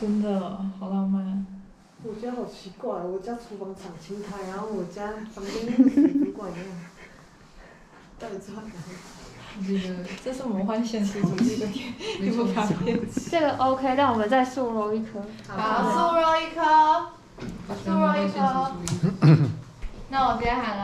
真的好浪漫。我家好奇怪，我家厨房长青苔，然后我家房间跟水族馆一样。到底在哪里？这个这是魔幻现实主义的一部卡片。这个 OK，让我们再素揉一颗。好，素肉一颗，素肉一颗。那我直接喊了。